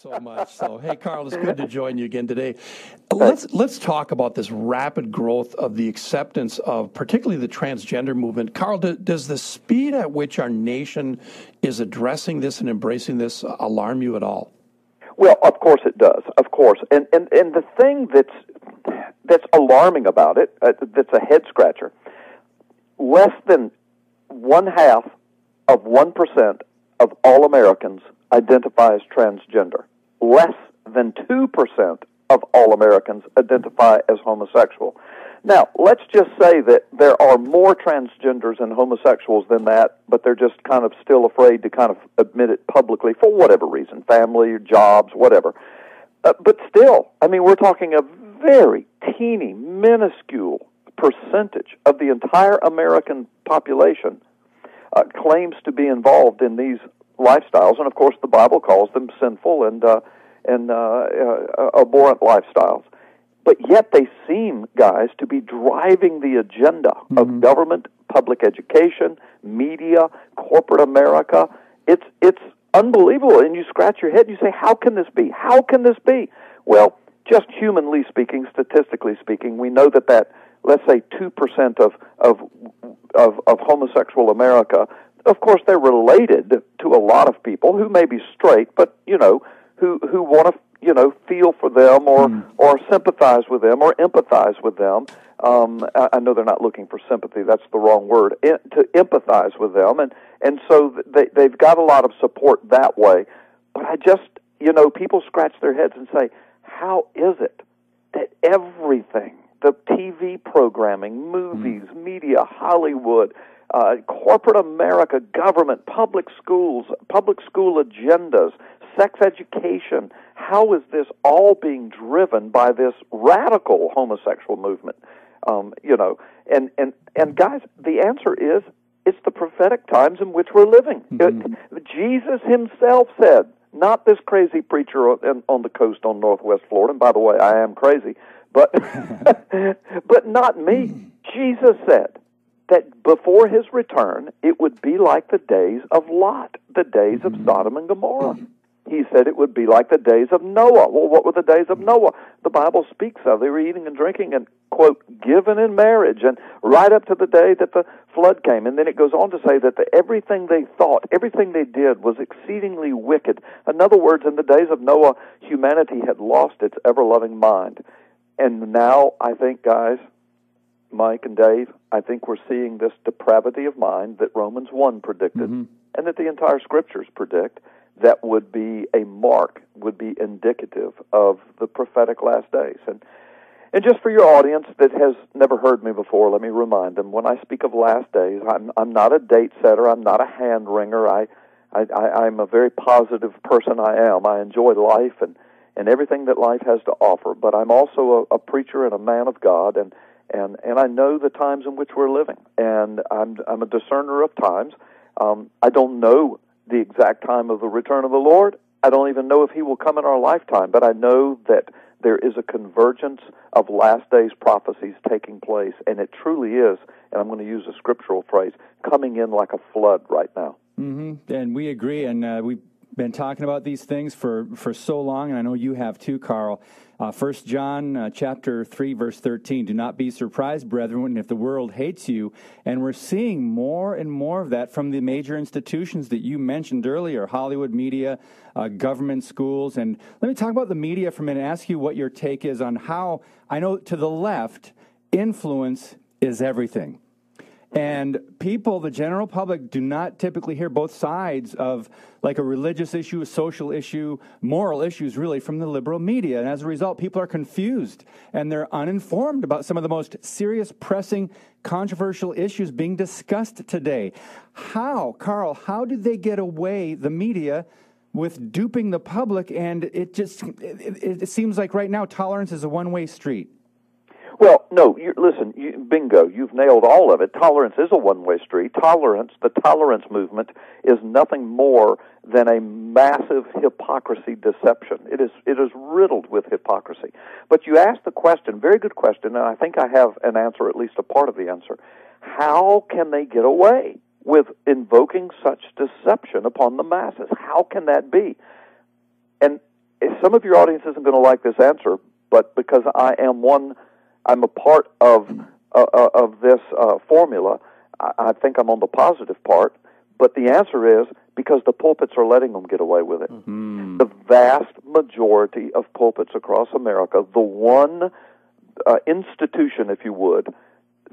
so much. So, hey, Carl, it's good to join you again today. Let's let's talk about this rapid growth of the acceptance of, particularly the transgender movement. Carl, do, does the speed at which our nation is addressing this and embracing this alarm you at all? Well, of course it does. Of course, and and and the thing that's that's alarming about it, uh, that's a head scratcher. Less than one half of one percent of all Americans identify as transgender. Less than 2% of all Americans identify as homosexual. Now, let's just say that there are more transgenders and homosexuals than that, but they're just kind of still afraid to kind of admit it publicly for whatever reason family, jobs, whatever. Uh, but still, I mean, we're talking a very teeny, minuscule percentage of the entire American population uh, claims to be involved in these lifestyles, and of course, the Bible calls them sinful and uh, and uh, uh, abhorrent lifestyles. But yet, they seem, guys, to be driving the agenda mm-hmm. of government, public education, media, corporate America. It's it's unbelievable, and you scratch your head and you say, "How can this be? How can this be?" Well, just humanly speaking, statistically speaking, we know that that let's say two percent of of of, of homosexual America of course, they're related to a lot of people who may be straight, but you know, who who want to you know feel for them or mm. or sympathize with them or empathize with them. Um, I, I know they're not looking for sympathy; that's the wrong word. I, to empathize with them, and and so they they've got a lot of support that way. But I just you know, people scratch their heads and say, how is it that everything the TV programming, movies, mm. media, Hollywood, uh, corporate America, government, public schools, public school agendas, sex education. How is this all being driven by this radical homosexual movement? Um, you know, and and and guys, the answer is it's the prophetic times in which we're living. Mm-hmm. It, Jesus Himself said, not this crazy preacher on, on the coast on Northwest Florida. And by the way, I am crazy, but but not me. Jesus said that before his return, it would be like the days of Lot, the days of mm-hmm. Sodom and Gomorrah. He said it would be like the days of Noah. Well, what were the days of Noah? The Bible speaks of. They were eating and drinking and, quote, given in marriage, and right up to the day that the flood came. And then it goes on to say that the, everything they thought, everything they did was exceedingly wicked. In other words, in the days of Noah, humanity had lost its ever loving mind. And now, I think, guys, Mike and Dave, I think we're seeing this depravity of mind that Romans 1 predicted mm-hmm. and that the entire scriptures predict that would be a mark, would be indicative of the prophetic last days. And and just for your audience that has never heard me before, let me remind them when I speak of last days, I'm I'm not a date setter, I'm not a hand wringer. I, I, I I'm a very positive person I am. I enjoy life and and everything that life has to offer, but I'm also a, a preacher and a man of God and and and I know the times in which we're living, and I'm I'm a discerner of times. Um, I don't know the exact time of the return of the Lord. I don't even know if He will come in our lifetime, but I know that there is a convergence of last days prophecies taking place, and it truly is. And I'm going to use a scriptural phrase: coming in like a flood right now. Mm-hmm. And we agree, and uh, we been talking about these things for, for so long, and I know you have too, Carl. Uh, 1 John uh, chapter 3, verse 13. Do not be surprised, brethren, if the world hates you. And we're seeing more and more of that from the major institutions that you mentioned earlier Hollywood media, uh, government schools. And let me talk about the media for a minute and ask you what your take is on how, I know to the left, influence is everything. And people, the general public, do not typically hear both sides of like a religious issue, a social issue, moral issues, really, from the liberal media. And as a result, people are confused and they're uninformed about some of the most serious, pressing, controversial issues being discussed today. How, Carl, how did they get away, the media, with duping the public? And it just, it, it seems like right now tolerance is a one way street. Well, no, you, listen, you, bingo, you've nailed all of it. Tolerance is a one way street. Tolerance, the tolerance movement, is nothing more than a massive hypocrisy deception. It is, it is riddled with hypocrisy. But you asked the question, very good question, and I think I have an answer, at least a part of the answer. How can they get away with invoking such deception upon the masses? How can that be? And eh, some of your audience isn't going to like this answer, but because I am one, I'm a part of uh, uh, of this uh, formula. I, I think I'm on the positive part. But the answer is because the pulpits are letting them get away with it. Mm-hmm. The vast majority of pulpits across America, the one uh, institution, if you would,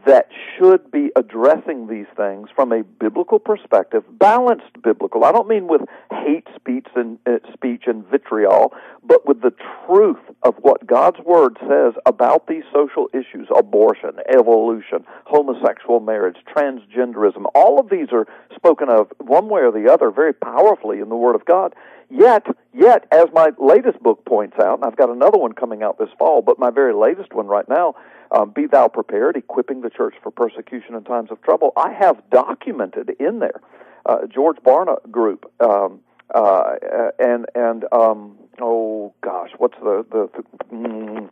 that should be addressing these things from a biblical perspective, balanced biblical. I don't mean with hate speech and uh, speech and vitriol, but with the truth of what God's word says about these social issues: abortion, evolution, homosexual marriage, transgenderism. All of these are spoken of one way or the other very powerfully in the Word of God. Yet, yet, as my latest book points out, and I've got another one coming out this fall, but my very latest one right now um, Be Thou Prepared, Equipping the Church for Persecution in Times of Trouble, I have documented in there uh, George Barna Group, um, uh, and, and um, oh gosh, what's the, the, the mm,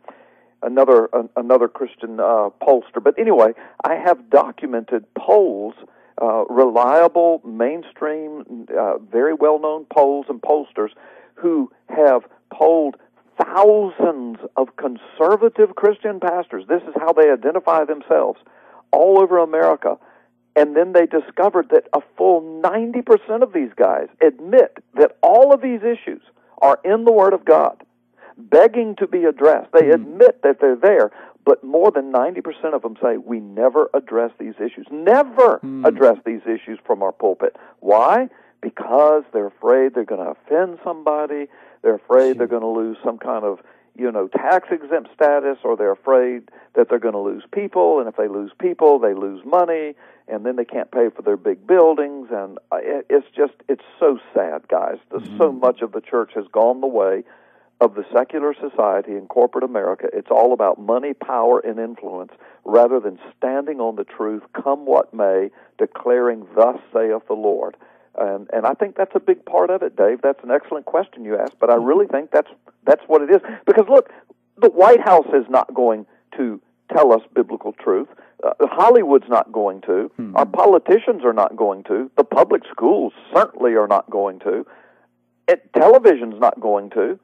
another another Christian uh, pollster. But anyway, I have documented polls, uh, reliable, mainstream, uh, very well known polls and pollsters who have polled thousands of conservative Christian pastors. This is how they identify themselves all over America. And then they discovered that a full 90% of these guys admit that all of these issues are in the Word of God, begging to be addressed. They mm. admit that they're there, but more than 90% of them say, we never address these issues. Never mm. address these issues from our pulpit. Why? Because they're afraid they're going to offend somebody. They're afraid they're going to lose some kind of you know tax exempt status or they're afraid that they're going to lose people and if they lose people they lose money and then they can't pay for their big buildings and it's just it's so sad guys mm-hmm. so much of the church has gone the way of the secular society in corporate America. It's all about money power and influence rather than standing on the truth come what may declaring thus saith the Lord and and I think that's a big part of it, Dave. That's an excellent question you asked, but I really think that's that's what it is. Because look, the White House is not going to tell us biblical truth. Uh, Hollywood's not going to. Hmm. Our politicians are not going to. The public schools certainly are not going to. It, television's not going to.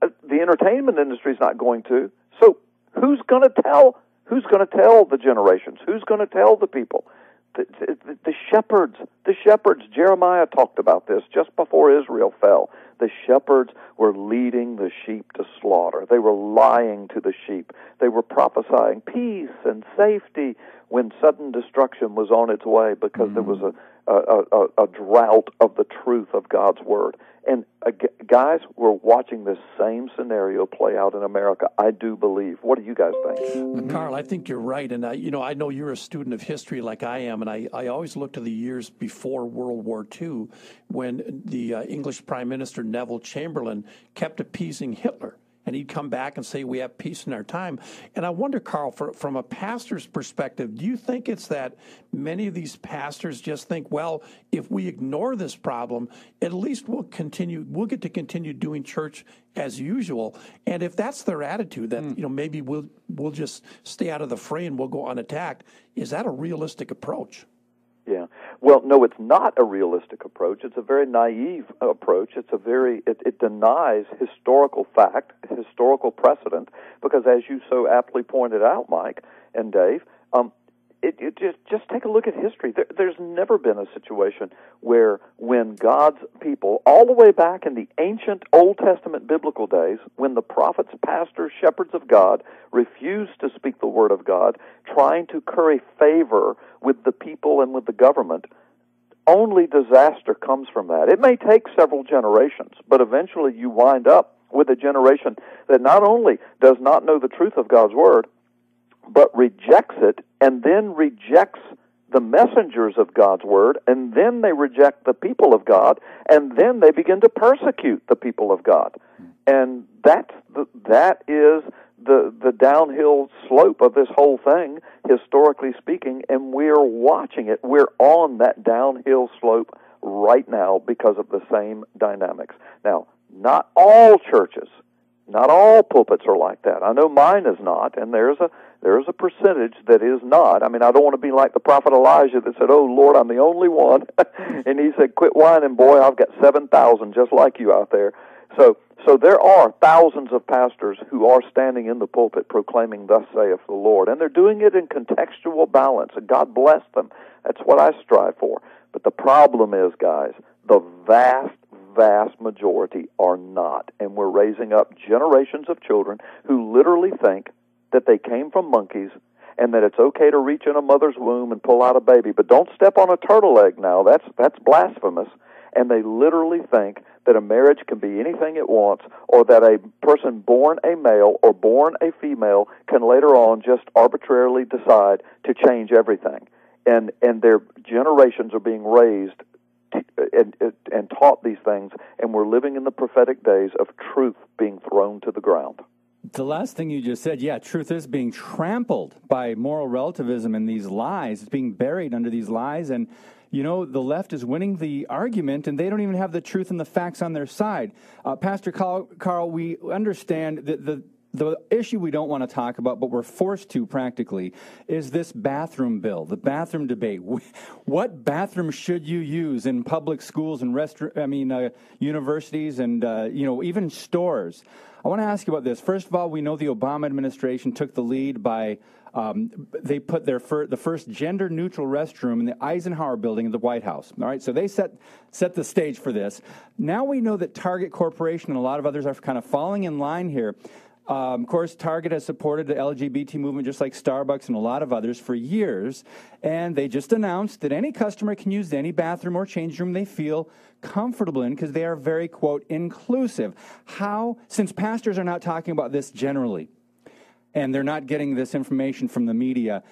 Uh, the entertainment industry's not going to. So who's going to tell? Who's going to tell the generations? Who's going to tell the people? The, the, the shepherds, the shepherds, Jeremiah talked about this just before Israel fell. The shepherds were leading the sheep to slaughter. They were lying to the sheep. They were prophesying peace and safety when sudden destruction was on its way because mm. there was a, a, a, a drought of the truth of God's word. And uh, guys, we're watching this same scenario play out in America. I do believe. What do you guys think? Uh, Carl, I think you're right. And I, you know, I know you're a student of history like I am, and I, I always look to the years before World War II when the uh, English Prime Minister Neville Chamberlain kept appeasing Hitler and he'd come back and say we have peace in our time. And I wonder, Carl, for, from a pastor's perspective, do you think it's that many of these pastors just think, well, if we ignore this problem, at least we'll continue, we'll get to continue doing church as usual. And if that's their attitude, that mm. you know maybe we'll we'll just stay out of the fray and we'll go unattacked, is that a realistic approach? Yeah. Well, no, it's not a realistic approach. It's a very naive approach. It's a very it, it denies historical fact, historical precedent, because as you so aptly pointed out, Mike and Dave, um, it, it just just take a look at history. There, there's never been a situation where when God's people, all the way back in the ancient Old Testament biblical days, when the prophets, pastors, shepherds of God refused to speak the word of God, trying to curry favor with the people and with the government, only disaster comes from that. It may take several generations, but eventually you wind up with a generation that not only does not know the truth of God's word, but rejects it and then rejects the messengers of God's word, and then they reject the people of God, and then they begin to persecute the people of God. And that's the, that is the the downhill slope of this whole thing, historically speaking, and we're watching it. We're on that downhill slope right now because of the same dynamics. Now, not all churches, not all pulpits are like that. I know mine is not, and there's a there's a percentage that is not. I mean, I don't want to be like the prophet Elijah that said, "Oh Lord, I'm the only one," and he said, "Quit whining, boy. I've got seven thousand just like you out there." So, So there are thousands of pastors who are standing in the pulpit proclaiming, Thus saith the Lord. And they're doing it in contextual balance, and God bless them. That's what I strive for. But the problem is, guys, the vast, vast majority are not. And we're raising up generations of children who literally think that they came from monkeys and that it's okay to reach in a mother's womb and pull out a baby, but don't step on a turtle egg now. That's that's blasphemous. And they literally think that a marriage can be anything it wants, or that a person born a male or born a female can later on just arbitrarily decide to change everything. And and their generations are being raised and, and taught these things, and we're living in the prophetic days of truth being thrown to the ground. The last thing you just said, yeah, truth is being trampled by moral relativism and these lies. It's being buried under these lies. And, you know, the left is winning the argument and they don't even have the truth and the facts on their side. Uh, Pastor Carl, Carl, we understand that the, the issue we don't want to talk about, but we're forced to practically, is this bathroom bill, the bathroom debate. What bathroom should you use in public schools and rest? I mean, uh, universities and uh, you know even stores? I want to ask you about this. First of all, we know the Obama administration took the lead by um, they put their fir- the first gender neutral restroom in the Eisenhower building in the White House. All right, so they set set the stage for this. Now we know that Target Corporation and a lot of others are kind of falling in line here. Um, of course, Target has supported the LGBT movement just like Starbucks and a lot of others for years. And they just announced that any customer can use any bathroom or change room they feel comfortable in because they are very, quote, inclusive. How, since pastors are not talking about this generally and they're not getting this information from the media,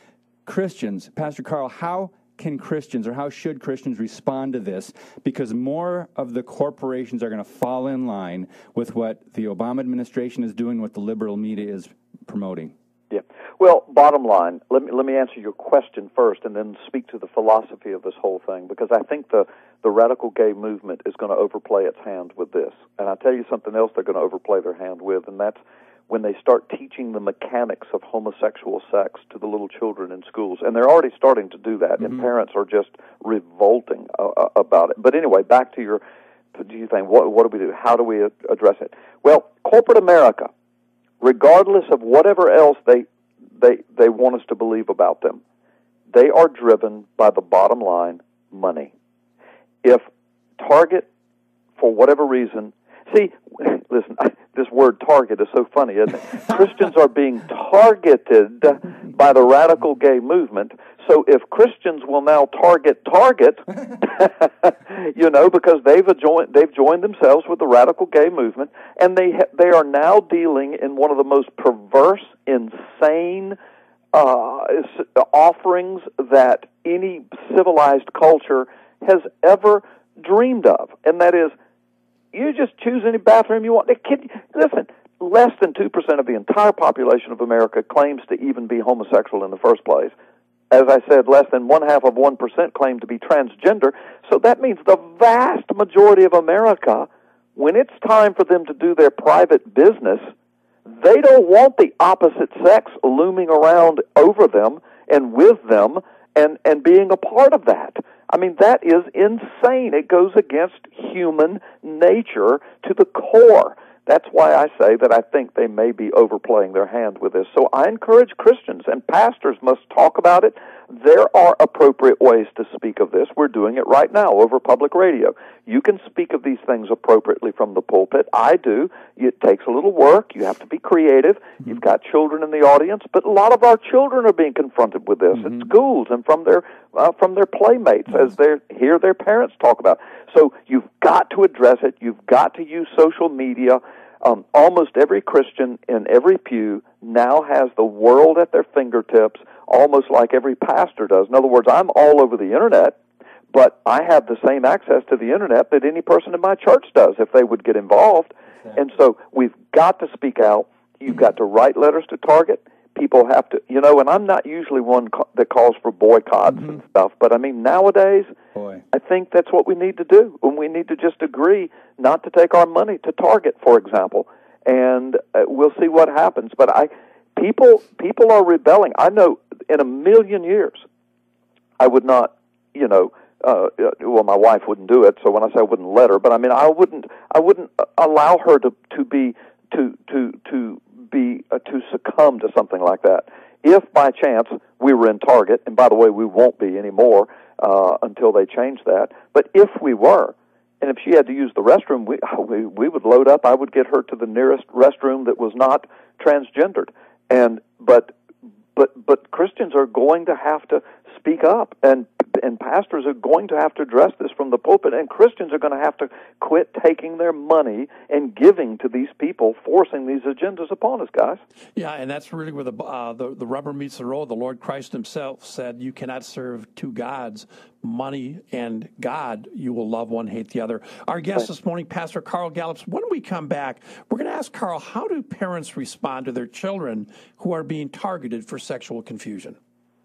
Christians, Pastor Carl, how can Christians or how should Christians respond to this? Because more of the corporations are going to fall in line with what the Obama administration is doing, what the liberal media is promoting. Yeah. Well, bottom line, let me let me answer your question first, and then speak to the philosophy of this whole thing, because I think the the radical gay movement is going to overplay its hand with this. And I tell you something else they're going to overplay their hand with, and that's when they start teaching the mechanics of homosexual sex to the little children in schools. And they're already starting to do that, mm-hmm. and parents are just revolting uh, uh, about it. But anyway, back to your do you think what what do we do? How do we address it? Well, corporate America, regardless of whatever else they they they want us to believe about them, they are driven by the bottom line, money. If Target, for whatever reason, see, listen, I, this word target is so funny, isn't it? Christians are being targeted by the radical gay movement. So if Christians will now target Target, you know, because they've joined they've joined themselves with the radical gay movement, and they ha- they are now dealing in one of the most perverse, insane uh, offerings that any civilized culture has ever dreamed of, and that is you just choose any bathroom you want. Kid, listen, less than 2% of the entire population of America claims to even be homosexual in the first place. As I said, less than one half of 1% claim to be transgender. So that means the vast majority of America, when it's time for them to do their private business, they don't want the opposite sex looming around over them and with them and, and being a part of that. I mean, that is insane. It goes against human nature to the core. That's why I say that I think they may be overplaying their hand with this. So I encourage Christians and pastors must talk about it. There are appropriate ways to speak of this. We're doing it right now over public radio. You can speak of these things appropriately from the pulpit. I do. It takes a little work. You have to be creative. Mm-hmm. You've got children in the audience, but a lot of our children are being confronted with this mm-hmm. at schools and from their uh, from their playmates as they hear their parents talk about. So you've got to address it. You've got to use social media. Um, almost every Christian in every pew now has the world at their fingertips, almost like every pastor does. In other words, I'm all over the internet, but I have the same access to the internet that any person in my church does if they would get involved. Exactly. And so we've got to speak out. You've got to write letters to Target people have to, you know, and I'm not usually one ca- that calls for boycotts mm-hmm. and stuff, but I mean, nowadays, Boy. I think that's what we need to do. And we need to just agree not to take our money to Target, for example, and uh, we'll see what happens. But I, people, people are rebelling. I know in a million years, I would not, you know, uh, well, my wife wouldn't do it. So when I say I wouldn't let her, but I mean, I wouldn't, I wouldn't allow her to to be to to to be uh, to succumb to something like that. If by chance we were in Target, and by the way, we won't be anymore uh, until they change that. But if we were, and if she had to use the restroom, we, we we would load up. I would get her to the nearest restroom that was not transgendered. And but but but Christians are going to have to speak up, and and pastors are going to have to address this from the pulpit, and Christians are going to have to quit taking their money and giving to these people, forcing these agendas upon us, guys. Yeah, and that's really where the uh, the, the rubber meets the road. The Lord Christ Himself said, "You cannot serve two gods." money and God, you will love one, hate the other. Our guest this morning, Pastor Carl Gallups. When we come back, we're going to ask Carl how do parents respond to their children who are being targeted for sexual confusion?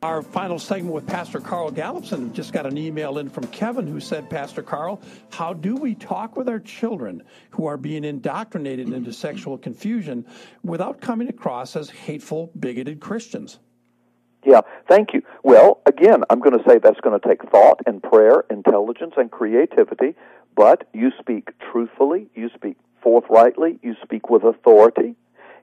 Our final segment with Pastor Carl Gallupson just got an email in from Kevin who said, Pastor Carl, how do we talk with our children who are being indoctrinated into mm-hmm. sexual confusion without coming across as hateful, bigoted Christians? Yeah, thank you. Well, again, I'm going to say that's going to take thought and prayer, intelligence and creativity, but you speak truthfully, you speak forthrightly, you speak with authority,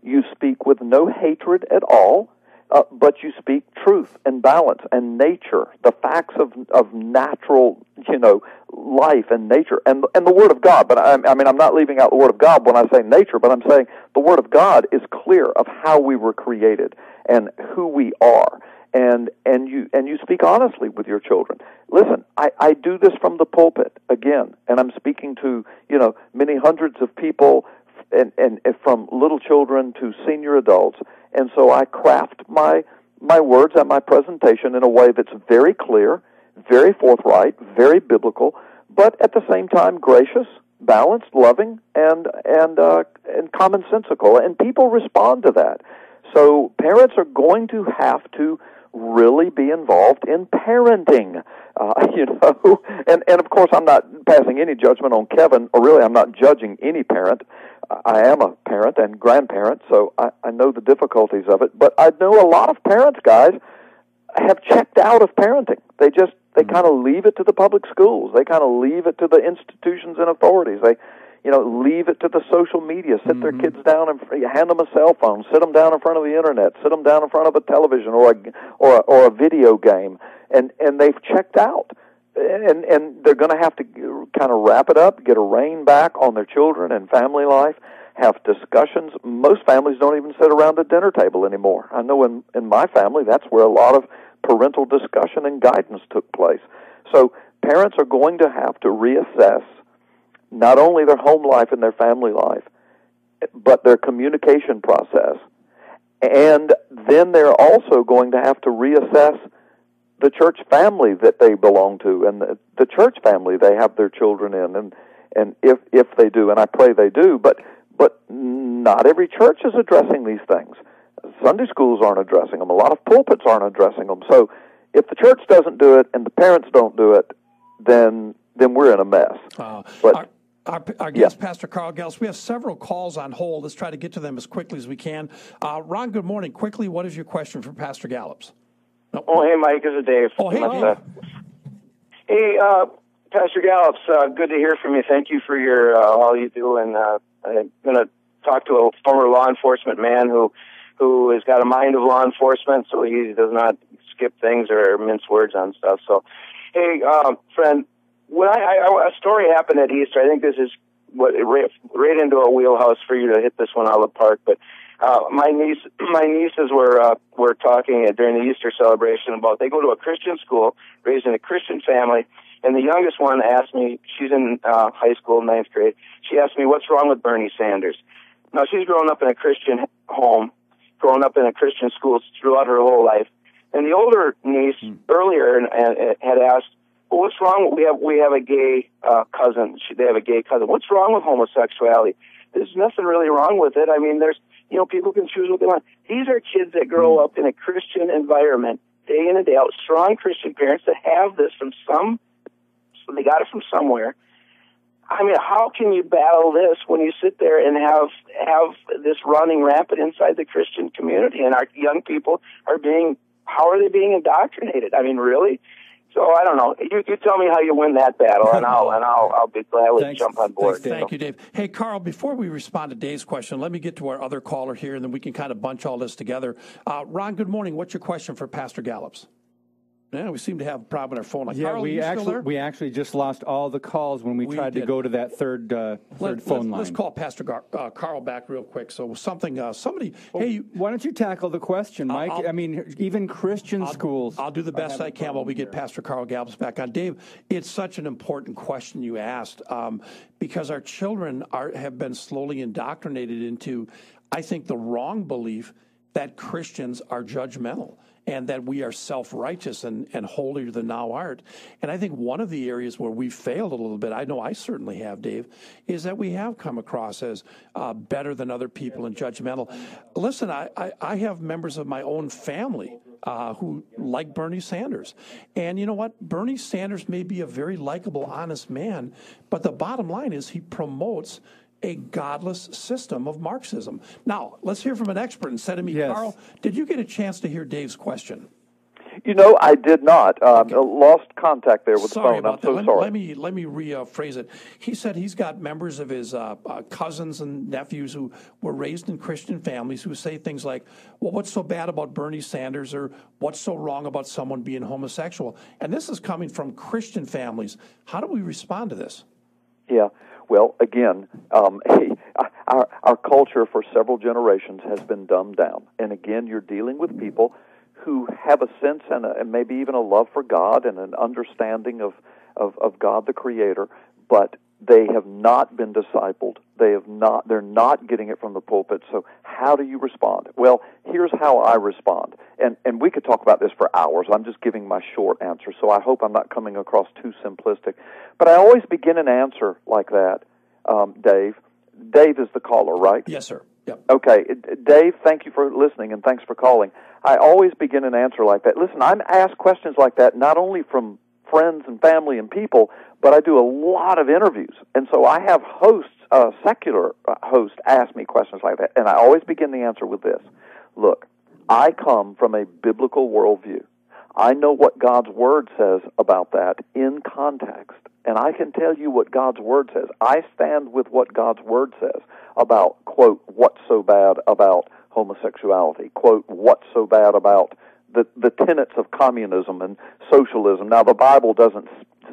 you speak with no hatred at all. Uh, but you speak truth and balance and nature, the facts of of natural, you know, life and nature and and the Word of God. But I, I mean, I'm not leaving out the Word of God when I say nature, but I'm saying the Word of God is clear of how we were created and who we are and and you and you speak honestly with your children. Listen, I, I do this from the pulpit again, and I'm speaking to you know many hundreds of people, and and, and from little children to senior adults, and so I craft my my words and my presentation in a way that's very clear, very forthright, very biblical, but at the same time gracious, balanced, loving, and and uh, and commonsensical, and people respond to that. So parents are going to have to really be involved in parenting. Uh, you know, and and of course, I'm not passing any judgment on Kevin, or really, I'm not judging any parent. I am a parent and grandparent, so I, I know the difficulties of it. But I know a lot of parents, guys, have checked out of parenting. They just they mm-hmm. kind of leave it to the public schools. They kind of leave it to the institutions and authorities. They you know, leave it to the social media. Sit mm-hmm. their kids down and hand them a cell phone. Sit them down in front of the internet. Sit them down in front of a television or a or a, or a video game, and and they've checked out. And and they're going to have to kind of wrap it up, get a rein back on their children and family life. Have discussions. Most families don't even sit around the dinner table anymore. I know in in my family that's where a lot of parental discussion and guidance took place. So parents are going to have to reassess not only their home life and their family life, but their communication process. And then they're also going to have to reassess the church family that they belong to and the, the church family they have their children in and and if if they do and I pray they do but but not every church is addressing these things. Sunday schools aren't addressing them. A lot of pulpits aren't addressing them. So if the church doesn't do it and the parents don't do it then then we're in a mess. Uh, but our, our guest, yeah. Pastor Carl Gels, we have several calls on hold. Let's try to get to them as quickly as we can. Uh, Ron, good morning. Quickly, what is your question for Pastor Gallups? No. Oh, hey, Mike. This is Dave. Oh, hey, uh, hey, uh, Pastor Gallups. Uh, good to hear from you. Thank you for your uh, all you do. And uh, I'm going to talk to a former law enforcement man who who has got a mind of law enforcement, so he does not skip things or mince words on stuff. So, hey, friend, when I, I, a story happened at Easter. I think this is what right, right into a wheelhouse for you to hit this one out of the park. But uh, my niece, my nieces were uh, were talking during the Easter celebration about they go to a Christian school, raised in a Christian family, and the youngest one asked me. She's in uh, high school, ninth grade. She asked me, "What's wrong with Bernie Sanders?" Now she's grown up in a Christian home, grown up in a Christian school throughout her whole life. And the older niece mm. earlier had asked, well, what's wrong? We have we have a gay uh, cousin. They have a gay cousin. What's wrong with homosexuality? There's nothing really wrong with it. I mean, there's you know people can choose what they want. These are kids that grow mm. up in a Christian environment, day in and day out. Strong Christian parents that have this from some, so they got it from somewhere. I mean, how can you battle this when you sit there and have have this running rampant inside the Christian community, and our young people are being how are they being indoctrinated? I mean, really? So So I don't know. You, you tell me how you win that battle, and I'll and I'll I'll be gladly Thanks. jump on board. Thanks, Dave. Thank you, Dave. Hey, Carl, before we respond to Dave's question, let me get to our other caller here, and then we can kind of bunch all this together. Uh, Ron, good morning. What's your question for Pastor Gallups? Yeah, we seem to have a problem on our phone. Like, Yeah, Carl, we actually we actually just lost all the calls when we, We tried to go to that third uh, third Let, phone us line. call Pastor Gar, uh, Carl back real quick. So something, uh, somebody, hey, Why don't you tackle the question, Mike? I'll- I mean, even Christian schools. I'll do the best I can while we get Pastor Carl Gallups back on. Dave, it's such an important question you asked um, because our children are have been slowly indoctrinated into, I think, the wrong belief that Christians are judgmental and that we are self righteous and, and holier than thou art. And I think one of the areas where we've failed a little bit, I know I certainly have, Dave, is that we have come across as uh, better than other people and judgmental. Listen, I, I, I have members of my own family uh, who like Bernie Sanders. And you know what? Bernie Sanders may be a very likable, honest man, but the bottom line is he promotes a godless system of Marxism. Now, let's hear from an expert instead of me. Yes. Carl, did you get a chance to hear Dave's question? You know, I did not. Um, Lost contact there with sorry the phone. I'm about so that. Let, sorry. let me let me rephrase it. He said he's got members of his uh, uh, cousins and nephews who were raised in Christian families who say things like, "Well, what's so bad about Bernie Sanders?" or "What's so wrong about someone being homosexual?" And this is coming from Christian families. How do we respond to this? Yeah. Well, again, um, our, our culture for several generations has been dumbed down. And again, you're dealing with people who have a sense and, a, and maybe even a love for God and an understanding of, of, of God the Creator, but they have not been discipled. They have not. They're not getting it from the pulpit. So, how do you respond? Well, here's how I respond, and and we could talk about this for hours. I'm just giving my short answer. So I hope I'm not coming across too simplistic. But I always begin an answer like that, um, Dave. Dave is the caller, right? Yes, sir. Yep. Okay, Dave, thank you for listening and thanks for calling. I always begin an answer like that. Listen, I'm asked questions like that not only from friends and family and people, but I do a lot of interviews. And so I have hosts, uh, secular hosts, ask me questions like that. And I always begin the answer with this Look, I come from a biblical worldview. I know what God's Word says about that in context. And I can tell you what God's Word says. I stand with what God's Word says about, quote, what's so bad about homosexuality, quote, what's so bad about the, the tenets of communism and socialism. Now, the Bible doesn't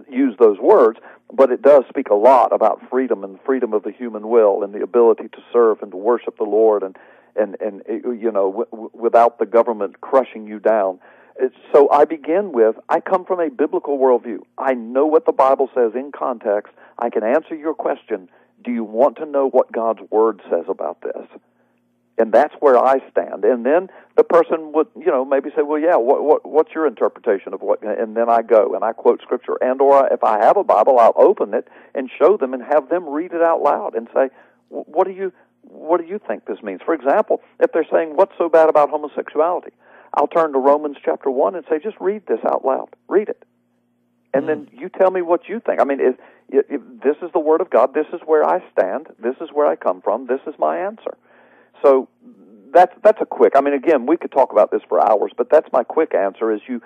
use those words, but it does speak a lot about freedom and freedom of the human will and the ability to serve and to worship the Lord and, and, and you know, w- without the government crushing you down. It's, so I begin with I come from a biblical worldview. I know what the Bible says in context. I can answer your question. Do you want to know what God's Word says about this? And that's where I stand. And then the person would, you know, maybe say, "Well, yeah, what, what what's your interpretation of what?" And then I go and I quote scripture, and or if I have a Bible, I'll open it and show them and have them read it out loud and say, "What do you what do you think this means?" For example, if they're saying, "What's so bad about homosexuality?" I'll turn to Romans chapter one and say, "Just read this out loud. Read it." And then mm. you tell me what you think. I mean, if, if this is the Word of God, this is where I stand, this is where I come from, this is my answer. So that's that's a quick. I mean, again, we could talk about this for hours, but that's my quick answer: is you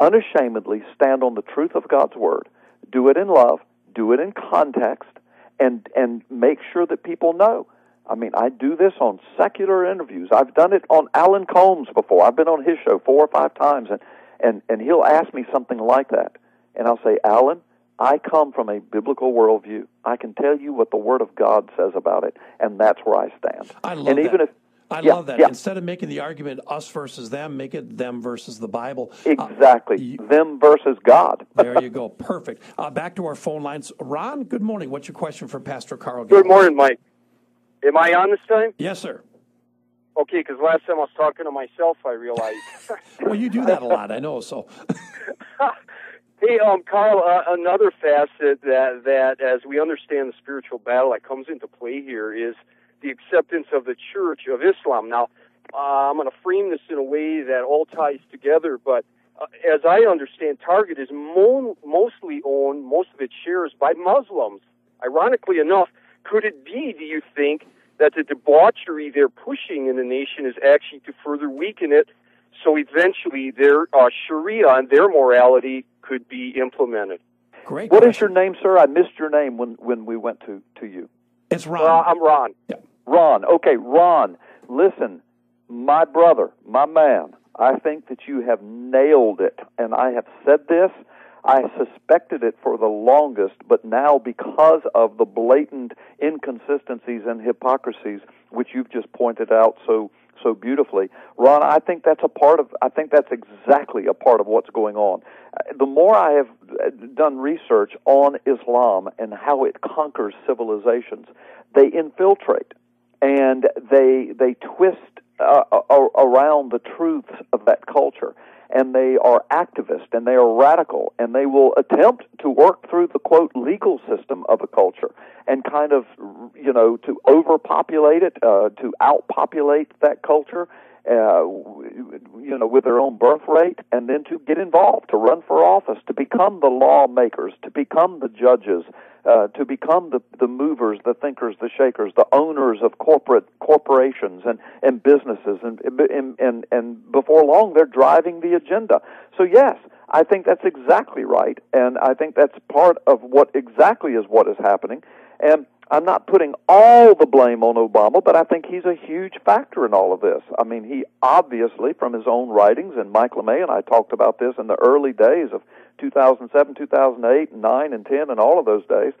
unashamedly stand on the truth of God's word, do it in love, do it in context, and and make sure that people know. I mean, I do this on secular interviews. I've done it on Alan Colmes before. I've been on his show four or five times, and and and he'll ask me something like that, and I'll say, Alan. I come from a biblical worldview. I can tell you what the Word of God says about it, and that's where I stand. I love and that. even if I yeah, love that. yeah. Instead of making the argument us versus them, make it them versus the Bible. Uh, Exactly. you- Them versus God. there you go. Perfect. Uh, back to our phone lines. Ron, good morning. What's your question for Pastor Carl? Good morning, Mike. Am I on this time? Yes, sir. Okay, because last time I was talking to myself, I realized. Well, you do that a lot, I know. So, hey, um, Carl, uh, another facet that that as we understand the spiritual battle that comes into play here is the acceptance of the Church of Islam. Now, uh, I'm going to frame this in a way that all ties together, but uh, as I understand, Target is mo- mostly owned, most of its shares by Muslims. Ironically enough, could it be, do you think, that the debauchery they're pushing in the nation is actually to further weaken it so eventually their uh, Sharia and their morality could be implemented. Great. What question. is your name, sir? I missed your name when, when we went to, to you. It's Ron. Well, I'm Ron. Ron. Okay, Ron, listen, my brother, my man, I think that you have nailed it. And I have said this, I suspected it for the longest, but now because of the blatant inconsistencies and hypocrisies which you've just pointed out so so beautifully, Ron, I think that's a part of I think that's exactly a part of what's going on. The more I have done research on Islam and how it conquers civilizations, they infiltrate and they they twist uh, around the truths of that culture and they are activist and they are radical and they will attempt to work through the quote legal system of a culture and kind of you know to overpopulate it uh, to outpopulate that culture uh, you know, with their own birth rate, and then to get involved, to run for office, to become the lawmakers, to become the judges, uh, to become the, the movers, the thinkers, the shakers, the owners of corporate corporations and, and businesses, and, and and and before long they're driving the agenda. So yes, I think that's exactly right, and I think that's part of what exactly is what is happening, and. I'm not putting all the blame on Obama, but I think he's a huge factor in all of this. I mean, he obviously, from his own writings, and Mike LeMay and I talked about this in the early days of 2007, 2008, 9, and 10, and all of those days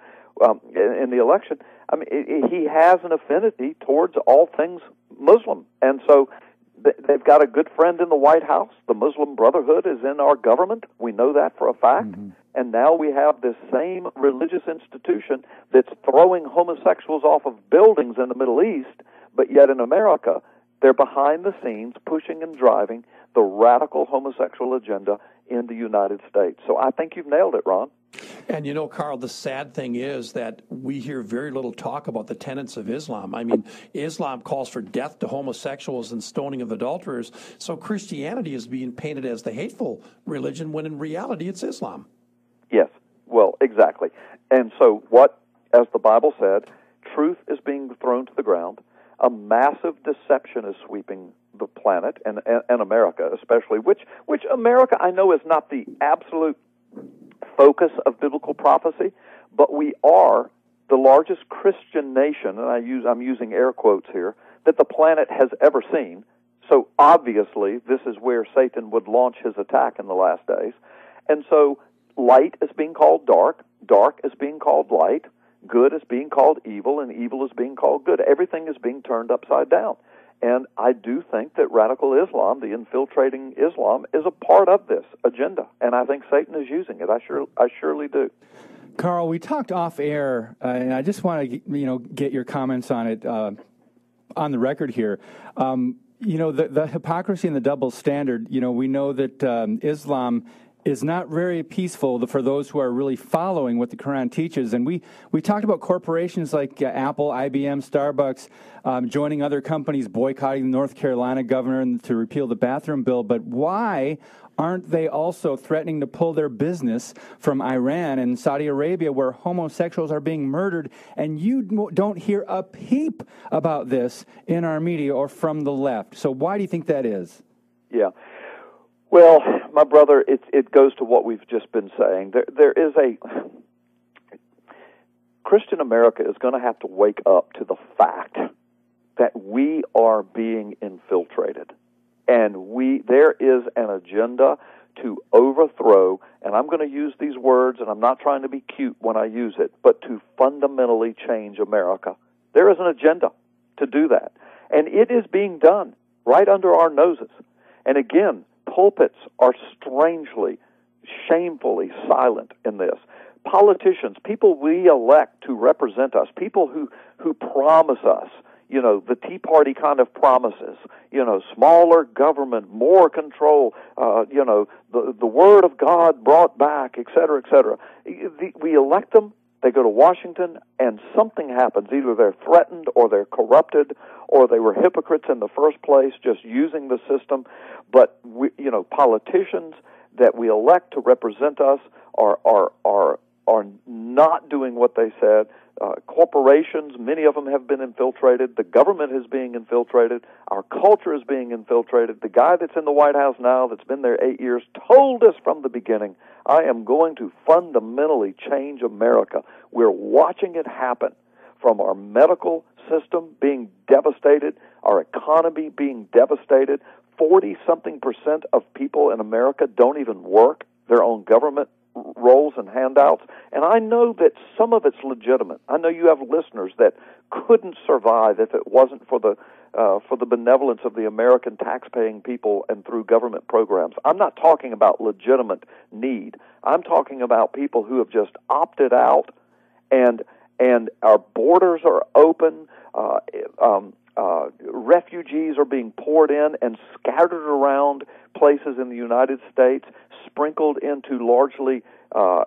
um, in, in the election. I mean, it, he has an affinity towards all things Muslim, and so they've got a good friend in the White House. The Muslim Brotherhood is in our government. We know that for a fact. Mm-hmm. And now we have this same religious institution that's throwing homosexuals off of buildings in the Middle East, but yet in America, they're behind the scenes pushing and driving the radical homosexual agenda in the United States. So I think you've nailed it, Ron. And you know, Carl, the sad thing is that we hear very little talk about the tenets of Islam. I mean, Islam calls for death to homosexuals and stoning of adulterers. So Christianity is being painted as the hateful religion when in reality it's Islam. Yes, well, exactly. And so, what, as the Bible said, truth is being thrown to the ground. A massive deception is sweeping the planet and, and, and America, especially, which, which America I know is not the absolute focus of biblical prophecy, but we are the largest Christian nation, and I use I'm using air quotes here, that the planet has ever seen. So obviously, this is where Satan would launch his attack in the last days. And so, light is being called dark, dark is being called light, good is being called evil, and evil is being called good. Everything is being turned upside down. And I do think that radical Islam, the infiltrating Islam, is a part of this agenda, and I think Satan is using it. I sure, I surely do. Carl, we talked off air, uh, and I just want to, you know, get your comments on it uh, on the record here. Um, you know, the, the hypocrisy and the double standard. You know, we know that um, Islam is not very peaceful for those who are really following what the Quran teaches. And we, we talked about corporations like uh, Apple, IBM, Starbucks um, joining other companies boycotting the North Carolina governor to repeal the bathroom bill. But why aren't they also threatening to pull their business from Iran and Saudi Arabia, where homosexuals are being murdered? And you don't hear a peep about this in our media or from the left. So why do you think that is? Yeah. Well, my brother, it it goes to what we've just been saying. There there is a Christian America is going to have to wake up to the fact that we are being infiltrated, and we there is an agenda to overthrow. And I'm going to use these words, and I'm not trying to be cute when I use it, but to fundamentally change America. There is an agenda to do that, and it is being done right under our noses. And again, pulpits are strangely, shamefully silent in this. Politicians, people we elect to represent us, people who, who promise us, you know, the Tea Party kind of promises, you know, smaller government, more control, uh, you know, the, the Word of God brought back, et cetera, et cetera. We elect them they go to Washington and something happens. Either they're threatened or they're corrupted or they were hypocrites in the first place, just using the system. But we, you know, politicians that we elect to represent us are are are are not doing what they said. Uh, corporations, many of them have been infiltrated. The government is being infiltrated. Our culture is being infiltrated. The guy that's in the White House now, that's been there eight years, told us from the beginning I am going to fundamentally change America. We're watching it happen from our medical system being devastated, our economy being devastated. 40 something percent of people in America don't even work their own government roles and handouts. And I know that some of it's legitimate. I know you have listeners that couldn't survive if it wasn't for the uh, for the benevolence of the American taxpaying people and through government programs. I'm not talking about legitimate need. I'm talking about people who have just opted out, and and our borders are open. Uh, um, uh, refugees are being poured in and scattered around places in the United States, sprinkled into largely uh,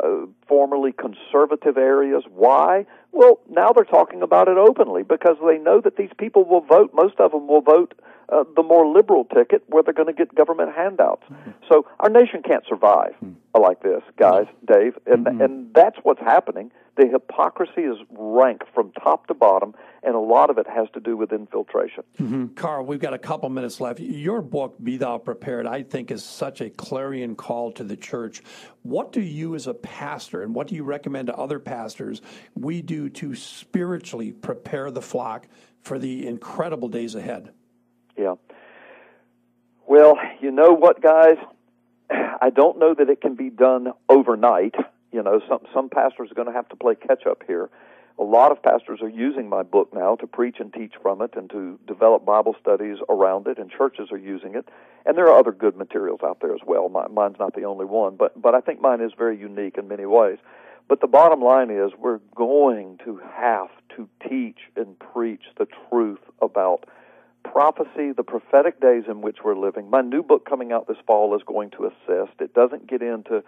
formerly conservative areas. Why? Well, now they're talking about it openly because they know that these people will vote. Most of them will vote uh, the more liberal ticket where they're going to get government handouts. Mm-hmm. So our nation can't survive mm-hmm. like this, guys, Dave, and mm-hmm. and that's what's happening. The hypocrisy is rank from top to bottom, and a lot of it has to do with infiltration. Mm-hmm. Carl, we've got a couple minutes left. Your book, Be Thou Prepared, I think is such a clarion call to the church. What do you, as a pastor, and what do you recommend to other pastors we do to spiritually prepare the flock for the incredible days ahead? Yeah. Well, you know what, guys? I don't know that it can be done overnight. You know, some some pastors are going to have to play catch up here. A lot of pastors are using my book now to preach and teach from it and to develop Bible studies around it, and churches are using it. And there are other good materials out there as well. My, mine's not the only one, but but I think mine is very unique in many ways. But the bottom line is we're going to have to teach and preach the truth about prophecy, the prophetic days in which we're living. My new book coming out this fall is going to assist. It doesn't get into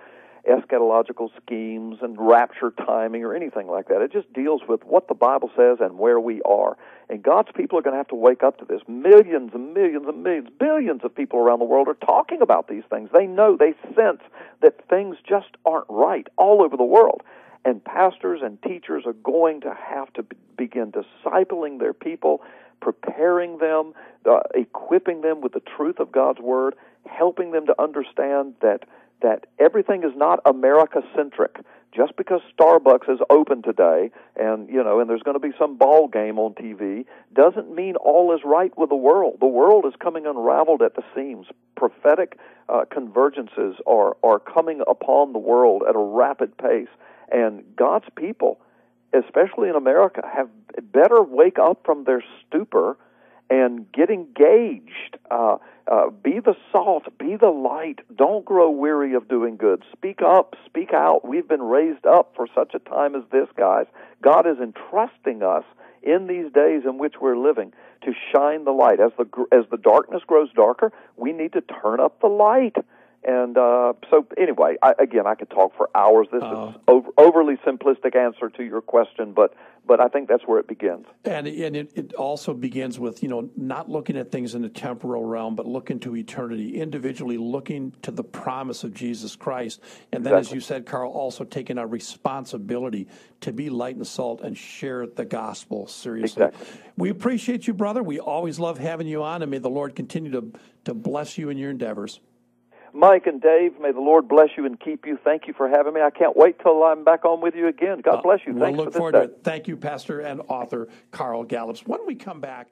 eschatological schemes and rapture timing or anything like that. It just deals with what the Bible says and where we are. And God's people are going to have to wake up to this. Millions and millions and millions, billions of people around the world are talking about these things. They know, they sense that things just aren't right all over the world. And pastors and teachers are going to have to begin discipling their people, preparing them, uh, equipping them with the truth of God's Word, helping them to understand that that everything is not America centric. Just because Starbucks is open today and you know and there's going to be some ball game on TV doesn't mean all is right with the world. The world is coming unraveled at the seams. Prophetic uh, convergences are are coming upon the world at a rapid pace and God's people especially in America have better wake up from their stupor and get engaged. Uh, uh, be the salt, be the light. Don't grow weary of doing good. Speak up, speak out. We've been raised up for such a time as this, guys. God is entrusting us in these days in which we're living to shine the light. As the as the darkness grows darker, we need to turn up the light. And uh, so, anyway, I, again, I could talk for hours. This uh, is over, overly simplistic answer to your question, but but I think that's where it begins. And and it, it also begins with you know not looking at things in the temporal realm, but looking to eternity, individually looking to the promise of Jesus Christ, and then, exactly. as you said, Carl, also taking our responsibility to be light and salt and share the gospel seriously. Exactly. We appreciate you, brother. We always love having you on, and may the Lord continue to to bless you in your endeavors. Mike and Dave, may the Lord bless you and keep you. Thank you for having me. I can't wait till I'm back on with you again. God uh, bless you. We'll look for forward day. to it. Thank you, Pastor and author Carl Gallups. When we come back,